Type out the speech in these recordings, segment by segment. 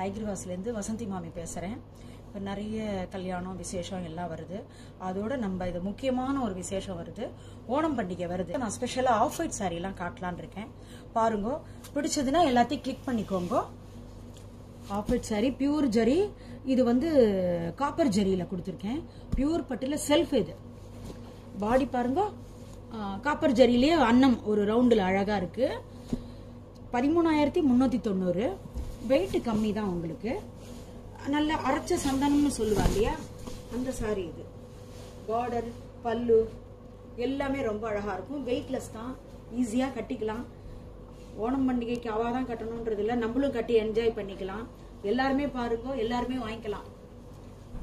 ஹைகிரிவாஸ்லேருந்து வசந்தி மாமி பேசுகிறேன் இப்போ நிறைய கல்யாணம் விசேஷம் எல்லாம் வருது. அதோட நம்ம இது முக்கியமான ஒரு விசேஷம் வருது. ஓணம் பண்டிகை வருது. நான் ஸ்பெஷலாக ஆஃப் ஒயிட் சாரீலாம் காட்டலான் இருக்கேன். பாருங்க பிடிச்சதுன்னா எல்லாத்தையும் கிளிக் பண்ணிக்கோங்க. Off white sari pure zari இது வந்து காப்பர் ஜரியில் கொடுத்துருக்கேன். பியூர் பட்டில் செல்ஃப் இது. பாடி பாருங்க காப்பர் ஜரியிலே அன்னம் ஒரு ரவுண்டில் அழகாக இருக்குது பதிமூணாயிரத்தி முந்நூற்றி தொண்ணூறு. வெயிட் கம்மி தான் உங்களுக்கு. நல்ல அரைச்ச சந்தனம்னு சொல்லுவாங்க இல்லையா? அந்த சாரி இது. பார்டர் பல்லு எல்லாமே ரொம்ப அழகாக இருக்கும். வெயிட்லெஸ் தான். ஈஸியாக கட்டிக்கலாம். ஓணம் பண்டிகைக்கு அவா தான் கட்டணுன்றது இல்லை. நம்மளும் கட்டி என்ஜாய் பண்ணிக்கலாம். எல்லாருமே பாருங்க எல்லாருமே வாங்கிக்கலாம்.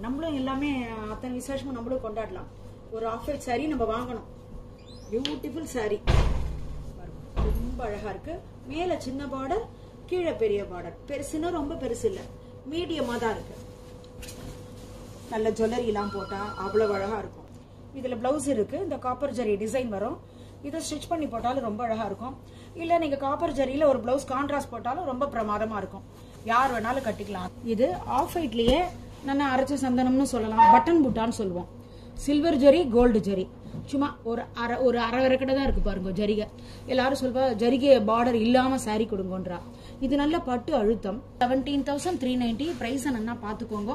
நம்மளும் எல்லாமே அத்தனை விசேஷமும் நம்மளும் கொண்டாடலாம். ஒரு ஆஃப் ஒயிட் சாரி நம்ம வாங்கணும். பியூட்டிஃபுல் சாரி ரொம்ப அழகாக இருக்குது மேலே சின்ன பார்டர் கீழே பெரிய பார்டர் பெருசுன்னா ரொம்ப பெருசு இல்ல. மீடியமா தான் இருக்கு. நல்ல ஜுவல்லரி எல்லாம் போட்டா அவ்வளவு அழகா இருக்கும். இதுல பிளவுஸ் இருக்கு. இந்த காப்பர் ஜரி டிசைன் வரும். இதை ஸ்டிச் பண்ணி போட்டாலும் ரொம்ப அழகா இருக்கும். இல்ல நீங்க காப்பர் ஜரியில ஒரு பிளவுஸ் கான்ட்ராஸ்ட் போட்டாலும் ரொம்ப பிரமாதமா இருக்கும். யார் வேணாலும் கட்டிக்கலாம். இது ஆஃப் ஒயிட்லயே நான் அரைச்ச சந்தனம்னு சொல்லலாம். பட்டன் புட்டான்னு சொல்லுவோம். சில்வர் ஜரி கோல்டு ஜரி சும்மா ஒரு அரை ஒரு அரை விரக்கடை தான் இருக்கு பாருங்க ஜரிகை. எல்லாரும் சொல்வா ஜரிகை பார்டர் இல்லாம சாரி கொடுங்கன்றா. இது நல்ல பட்டு அழுத்தம். Seventeen thousand three ninety price என்ன பாத்துக்கோங்க.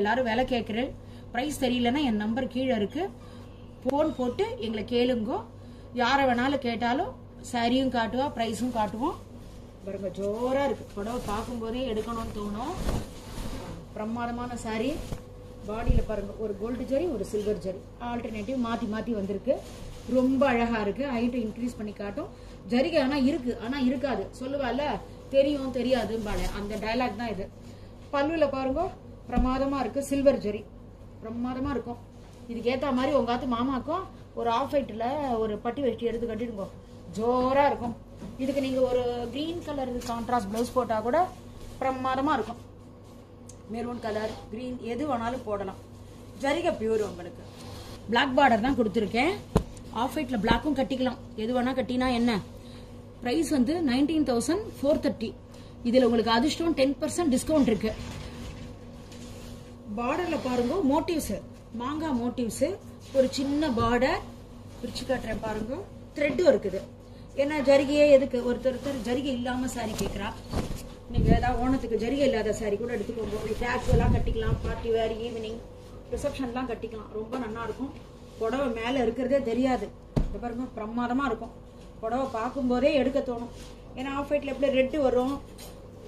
எல்லாரும் விலை கேட்குறேன். பிரைஸ் தெரியலன்னா என் நம்பர் கீழே இருக்கு. போன் போட்டு எங்களை கேளுங்கோ. யாரை வேணாலும் கேட்டாலும் சாரியும் காட்டுவா பிரைஸும் காட்டுவோம். பாருங்க ஜோரா இருக்கு. புடவை பார்க்கும்போதே எடுக்கணும்னு தோணும். பிரமாதமான சாரி பாடியில் பாருங்க ஒரு கோல்டு ஜரி ஒரு சில்வர் ஜரி ஆல்டர்னேட்டிவ் மாற்றி மாற்றி வந்திருக்கு. ரொம்ப அழகாக இருக்குது ஹைட்டு இன்க்ரீஸ் பண்ணி காட்டும். ஜரிகை ஆனால் இருக்குது ஆனால் இருக்காது. சொல்லுவாள் தெரியும் தெரியாதும்பால அந்த டயலாக் தான் இது. பல்லுவில் பாருங்க பிரமாதமாக இருக்குது சில்வர் ஜரி பிரமாதமாக இருக்கும். இதுக்கு மாதிரி உங்கள் ஆத்து மாமாக்கும் ஒரு ஆஃப் ஒயிட்ல ஒரு பட்டி வெட்டி எடுத்து கட்டிடுங்க. ஜோராக இருக்கும். இதுக்கு நீங்கள் ஒரு க்ரீன் கலர் கான்ட்ராஸ்ட் ப்ளவுஸ் போட்டால் கூட பிரமாதமாக இருக்கும். மெரூன் கலர் கிரீன் எது வேணாலும் போடலாம். ஜரிகை பியூர் உங்களுக்கு. பிளாக் பார்டர் தான் கொடுத்துருக்கேன். ஆஃப் ஒயிட்ல பிளாக்கும் கட்டிக்கலாம். எது வேணா கட்டினா என்ன? பிரைஸ் வந்து நைன்டீன் தௌசண்ட் ஃபோர் தேர்ட்டி இதுல உங்களுக்கு அதிர்ஷ்டம் டென் பர்சன்ட் டிஸ்கவுண்ட் இருக்கு. பார்டர்ல பாருங்க மோட்டிவ்ஸ் மாங்காய் மோட்டிவ்ஸ் ஒரு சின்ன பார்டர் பிரிச்சு காட்டுறேன் பாருங்க. த்ரெட்டும் இருக்குது. ஏன்னா ஜரிகையே எதுக்கு? ஒருத்தர் ஒருத்தர் ஜரிகை இல்லாம சாரி கேட்குறா நீங்க ஏதாவது ஓணத்துக்கு ஜரிகை இல்லாத சாரி கூட எடுத்துக்கோங்க. கேஷுவலா கட்டிக்கலாம். பார்ட்டி வேர் ஈவினிங் ரிசப்ஷன்லாம் கட்டிக்கலாம். ரொம்ப நல்லா இருக்கும். புடவை மேலே இருக்கிறதே தெரியாது. இந்த பாருங்க பிரமாதமாக இருக்கும். புடவை பார்க்கும்போதே எடுக்க தோணும். ஏன்னா ஆஃப் ஒயிட்டில் எப்படி ரெட்டு வரும்?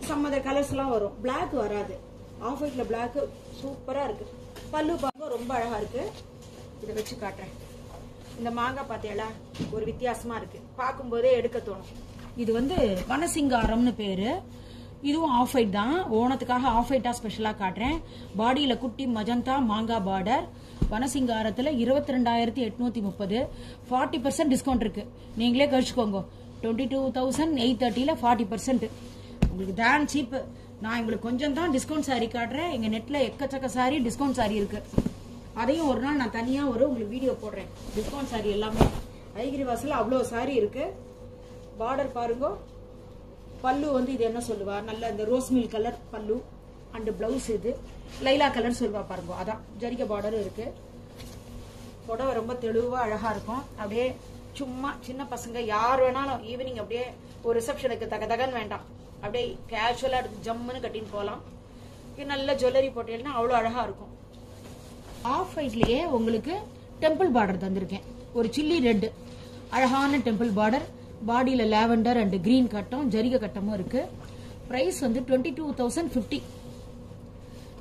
சம்மத கலர்ஸ்லாம் வரும். பிளாக் வராது. ஆஃப் ஒயிட்டில் பிளாக்கு சூப்பராக இருக்குது பல்லு பார்க்க ரொம்ப அழகாக இருக்குது இதை வச்சு காட்டுறேன். இந்த மாங்காய் பாத்தியாளா? ஒரு வித்தியாசமாக இருக்குது பார்க்கும்போதே எடுக்க தோணும். இது வந்து வனசிங்காரம்னு பேர். இதுவும் ஆஃப் ஒயிட் தான். ஓணத்துக்காக ஆஃப் ஒயிட்டா ஸ்பெஷலா காட்டுறேன். பாடியில குட்டி மஜந்தா மாங்காய் பார்டர் வனசிங்காரத்துல இருபத்தி ரெண்டாயிரத்தி எட்நூத்தி முப்பது. ஃபார்ட்டி பர்சன்ட் டிஸ்கவுண்ட் இருக்கு. நீங்களே கழிச்சுக்கோங்க. டுவெண்ட்டி டூ தௌசண்ட் எயிட் தேர்ட்டில ஃபார்ட்டி பர்சன்ட் உங்களுக்கு தான் சீப்பு நான் உங்களுக்கு கொஞ்சம் தான் டிஸ்கவுண்ட் சாரி காட்டுறேன். எங்க நெட்ல எக்கச்சக்க சாரி டிஸ்கவுண்ட் சாரி இருக்கு. அதையும் ஒரு நாள் நான் தனியா ஒரு உங்களுக்கு வீடியோ போடுறேன். டிஸ்கவுண்ட் சாரி எல்லாமே. ஐகிரி வாசலில் அவ்வளோ சாரி இருக்கு. பார்டர் பாருங்க. பல்லு வந்து இது என்ன சொல்லுவா? நல்ல இந்த rose milk colour pallu and blouse இது. லைலா கலர் சொல்லுவா பாருங்க. அதான் ஜரிகை பார்டரும் இருக்கு. புடவை ரொம்ப தெளிவா அழகா இருக்கும். அப்படியே சும்மா சின்ன பசங்க யார் வேணாலும் ஈவினிங் அப்படியே ஒரு ரிசப்ஷனுக்கு தக தகன்னு வேண்டாம். அப்படியே கேஷுவலா எடுத்து ஜம்முன்னு கட்டின்னு போகலாம். இது நல்ல ஜுவல்லரி போட்டீங்கன்னா அவ்வளோ அழகா இருக்கும். ஆஃப் ஒயிட்லயே உங்களுக்கு டெம்பிள் பார்டர் தந்திருக்கேன். ஒரு சில்லி ரெட் அழகான டெம்பிள் பார்டர் பாடியில் லாவெண்டர் அண்ட் கிரீன் கட்டம் ஜரிகை கட்டமும் இருக்கு. பிரைஸ் வந்து twenty two thousand fifty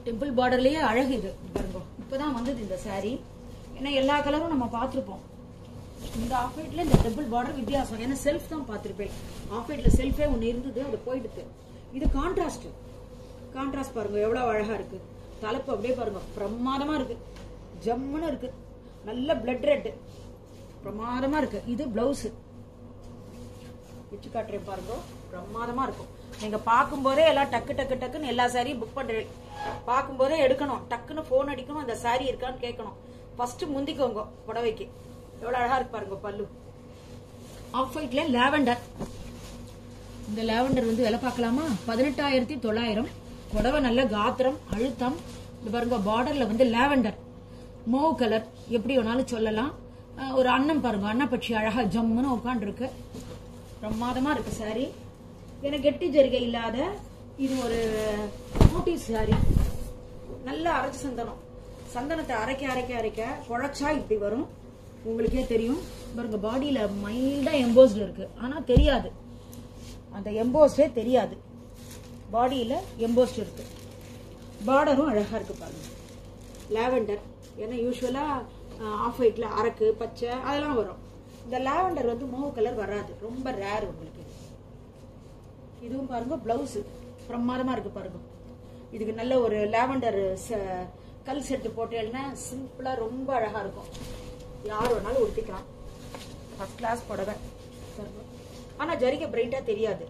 temple பார்டர்லயே அழகு இது. பாருங்க இப்பதான் வந்தது இந்த saree. ஏன்னா எல்லா கலரும் நம்ம பார்த்துருப்போம். இந்த ஆஃப் ஒயிட்ல இந்த டெம்பிள் பார்டர் வித்தியாசம். ஏன்னா செல்ஃப் தான் பார்த்துருப்பேன். ஆஃப் ஒயிட்ல செல்ஃபே ஒன்று இருந்தது அது போயிடுது. இது கான்ட்ராஸ்ட் கான்ட்ராஸ்ட் பாருங்க எவ்வளவு அழகா இருக்கு. தலைப்பு அப்படியே பாருங்க பிரமாதமா இருக்கு. ஜம்முன்னு இருக்கு. நல்ல பிளட் ரெட் பிரமாதமா இருக்கு. இது பிளவுஸ் வச்சு காட்டுறேன் பாருங்க பிரமாதமா இருக்கும். நீங்க பார்க்கும்போதே எல்லாம் டக்கு டக்கு டக்குன்னு எல்லா சாரியும் புக் பண்றேன் பார்க்கும்போதே எடுக்கணும். டக்குன்னு போன் அடிக்கணும். அந்த சாரி இருக்கான்னு கேட்கணும். ஃபர்ஸ்ட் முந்திக்கோங்க புடவைக்கு. எவ்வளவு அழகா இருக்கு பாருங்க பல்லு. ஆஃப் ஒயிட்ல லாவெண்டர் இந்த லாவெண்டர் வந்து விலை பார்க்கலாமா? பதினெட்டாயிரத்தி தொள்ளாயிரம். புடவை நல்ல காத்திரம் அழுத்தம். இது பாருங்க பார்டர்ல வந்து லாவெண்டர் மோவ் கலர் எப்படி வேணாலும் சொல்லலாம். ஒரு அன்னம் பாருங்க அன்னப்பட்சி அழகா ஜம்முன்னு உட்காந்துருக்கு பிரமாதமாக இருக்குது சாரி ஏன்னா கெட்டி ஜரிகை இல்லாத இது ஒரு ஊட்டி சாரி நல்ல அரைச்சி சந்தனம். சந்தனத்தை அரைக்க அரைக்க அரைக்க குழச்சா இப்படி வரும். உங்களுக்கே தெரியும். பாருங்க பாடியில் மைல்டாக எம்போஸ்டு இருக்குது ஆனால் தெரியாது. அந்த எம்போஸ்டே தெரியாது. பாடியில் எம்போஸ்ட் இருக்குது பார்டரும் அழகாக இருக்குது பாருங்க. லாவெண்டர் ஏன்னா யூஸ்வலாக ஆஃப் ஒயிட்டில் அரக்கு பச்சை அதெல்லாம் வரும். இந்த லாவெண்டர் வந்து மூவ் கலர் வராது. ரொம்ப ரேர் உங்களுக்கு இதுவும் பாருங்க பிளவுஸ் பிரமாதமாக இருக்கு பாருங்க. இதுக்கு நல்ல ஒரு லாவெண்டர் கல் செட்டு போட்டேன்னா சிம்பிளா ரொம்ப அழகா இருக்கும். யார் வேணாலும் உடுத்திக்கலாம். ஃபர்ஸ்ட் கிளாஸ் புடவை. ஆனால் ஆனா ஜரிகை பிரைட்டா தெரியாது.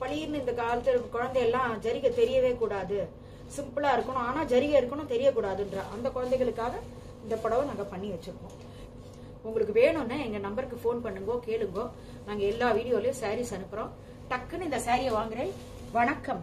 பளிர்னு இந்த காலத்துல குழந்தையெல்லாம் ஜரிகை தெரியவே கூடாது. சிம்பிளா இருக்கணும். ஆனா ஜரிகை இருக்கணும் தெரியக்கூடாதுன்ற அந்த குழந்தைகளுக்காக இந்த புடவை நாங்க பண்ணி வச்சிருக்கோம். உங்களுக்கு வேணும்னா எங்க நம்பருக்கு ஃபோன் பண்ணுங்கோ கேளுங்க. நாங்க எல்லா வீடியோலயும் சாரீஸ் அனுப்புறோம். டக்குன்னு இந்த சாரியை வாங்குறேன். வணக்கம்.